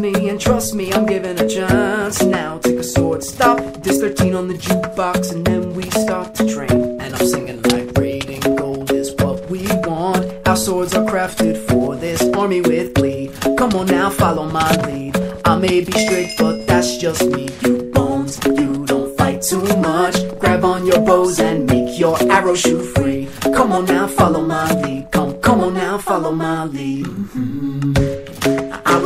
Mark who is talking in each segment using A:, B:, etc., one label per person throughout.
A: me. And trust me, I'm giving a chance. Now take a sword, stop, disc 13 on the jukebox, and then we start to train. And I'm singing like raiding gold is what we want. Our swords are crafted for this army with glee. Come on now, follow my lead. I may be strict, but that's just me. You bones, you don't fight too much. Grab on your bows and make your arrow shoot free. Come on now, follow my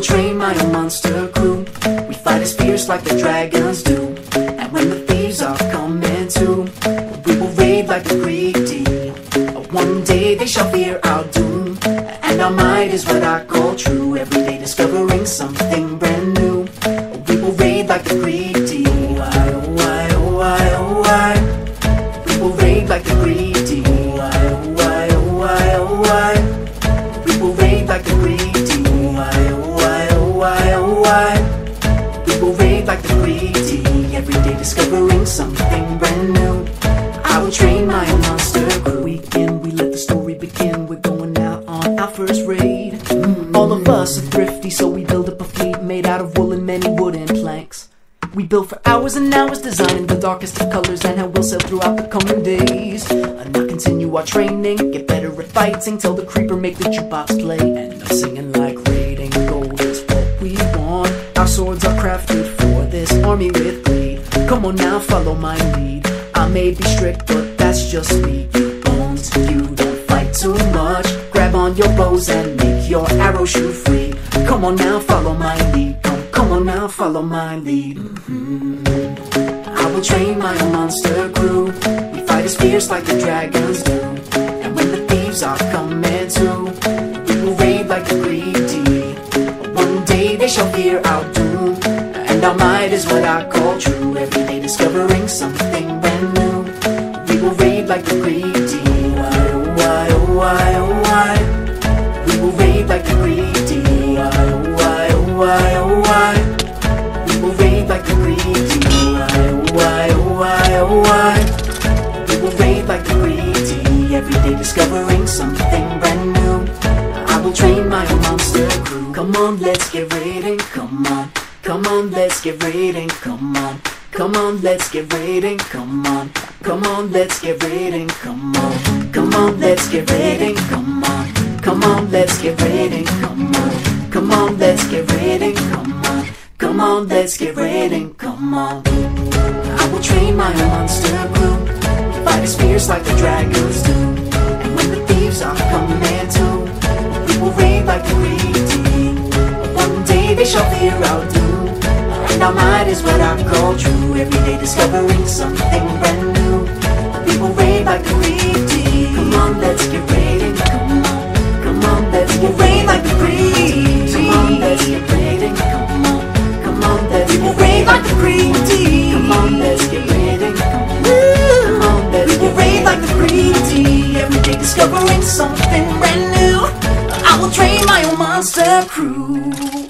A: will train my own monster crew. We fight as fierce like the dragons do. And when the thieves are coming too, we will raid like the greedy. One day they shall fear our doom. And our might is what I call true. Every day discovering something brand why? We will raid like the greedy. Every day discovering something brand new. I will train my monster crew. Weekend, we let the story begin. We're going out on our first raid. Mm, all of us are thrifty, so we build up a fleet made out of wool and many wooden planks. We build for hours and hours, designing the darkest of colors and how we'll sail throughout the coming days. And now continue our training, get better at fighting, tell the creeper make the jukebox play. And I'm singing Our swords are crafted for this army with glee. Come on now, follow my lead. I may be strict, but that's just me. You bones, you don't fight too much. Grab on your bows and make your arrow shoot free. Come on now, follow my lead. Come, come on now, follow my lead. Mhm. I will train my monster crew. We fight as fierce like the dragons do. And when the thieves are coming too, shall fear our doom. And our might is what I call let's get raiding. Come on. Come on, let's get raiding. Come on. Come on, let's get raiding. Come on. Come on, let's get raiding. Come on. Come on, let's get raiding. Come on. Come on, let's get raiding. Come on. Come on, let's get raiding. Come on. I will train my monster crew. Fight as fierce like the dragons do. And when the thieves are coming too, we will raid like the greedy. One day they shall fear our doom. Our might is what I call true. Every day discovering something brand new. Will raid like the greedy. Come on, let's get raiding. Come on, come on, let's get raid like the greedy. Come on, let's get raiding. Come on, come on, let's get raid like the greedy. Come on, let's get raiding. Come on, let's get raid like the greedy. Every day discovering something brand new. I will train my own monster crew.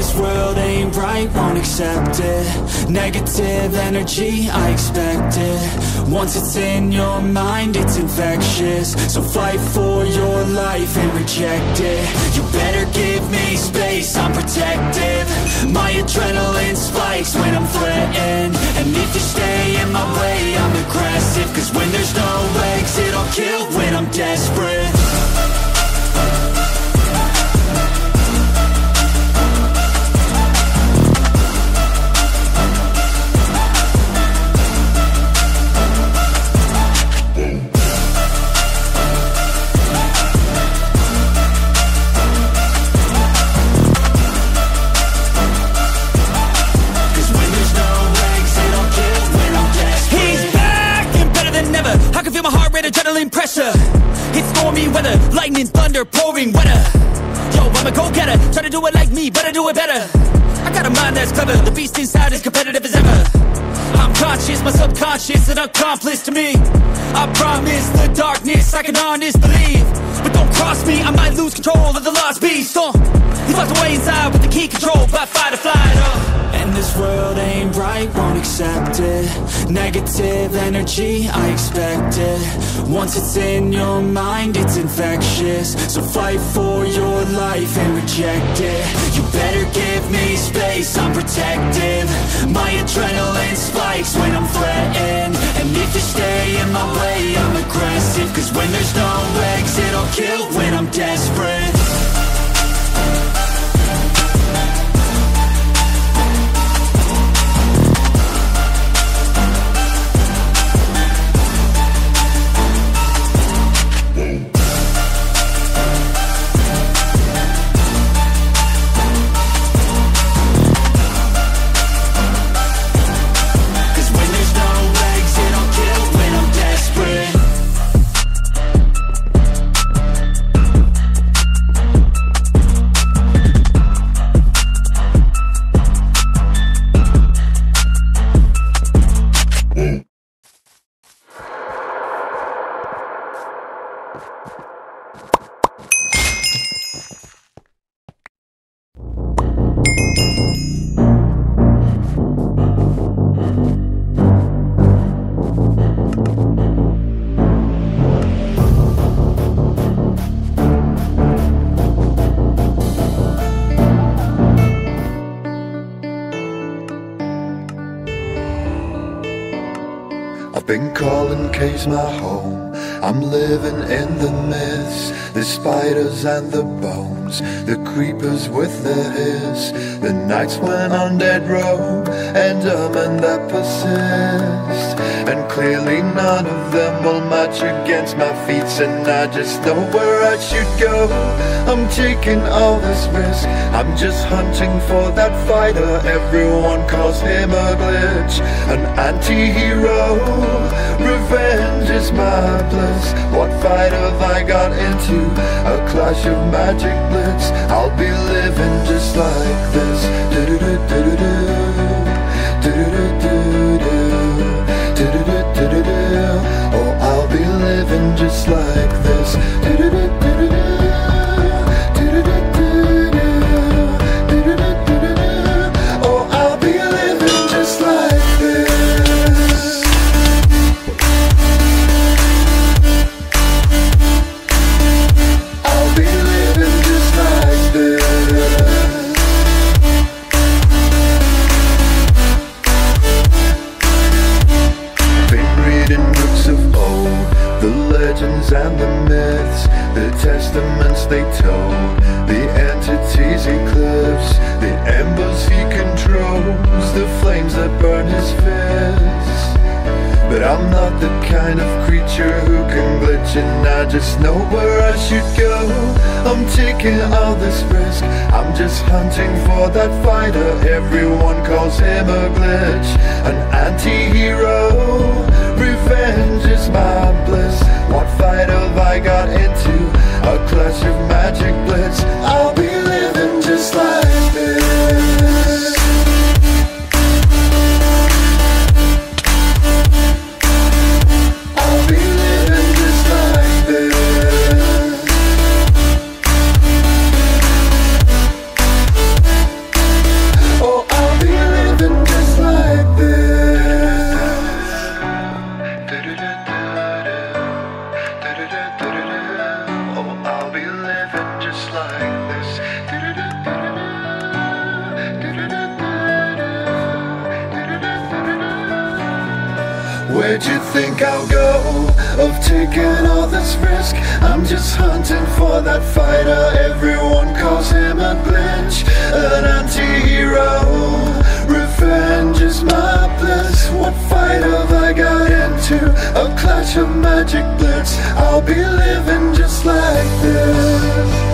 B: this world ain't right, won't accept it. Negative energy, I expect it. Once it's in your mind, it's infectious. So fight for your life and reject it. You better give me space, I'm protective. My adrenaline spikes when I'm threatened
C: Lightning, thunder, pouring weather. Yo, I'm a go-getter. Try to do it like me, but I do it better. I got a mind that's clever. The beast inside is competitive as ever. I'm conscious, my subconscious, an accomplice to me. I promise the darkness, I can honest believe. But don't cross me, I might lose control of the lost beast. Uh, he's locked away inside with the key control by fight or flight.
B: And this world ain't right, won't accept it. Negative energy, I expect it. Once it's in your mind, it's infectious. So fight for your life and reject it. You better give me space, I'm protective. My adrenaline spikes when I'm threatened. And if you stay in my way, I'm aggressive. Cause when there's no exit, I'll kill when I'm desperate
D: I've been calling K's my home. I'm living in the myths, the spiders and the bones, the creepers with their hiss, the nights when undead roam, and demon that persist. And clearly none of them will match against my feats, and I just know where I should go. I'm taking all this risk, I'm just hunting for that fighter. Everyone calls him a glitch, an anti-hero. Revenge is my bliss. Fight I got into? A clash of magic blitz. I'll be living just like this. Do-do-do-do-do-do. Do-do-do-do-do. They told, the entities eclipse, the embers he controls, the flames that burn his fists. But I'm not the kind of creature who can glitch and I just know where I should go. I'm taking all this risk. I'm just hunting for that fighter. Everyone calls him a glitch. An anti-hero. Revenge is my bliss. What fight have I got into? A clash of magic blitz. I'll be living just like think I'll go of taking all this risk? I'm just hunting for that fighter. Everyone calls him a glitch, an anti-hero. Revenge is my bliss. What fight have I got into? A clash of magic blitz. I'll be living just like this.